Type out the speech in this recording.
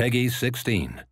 Peggy 16.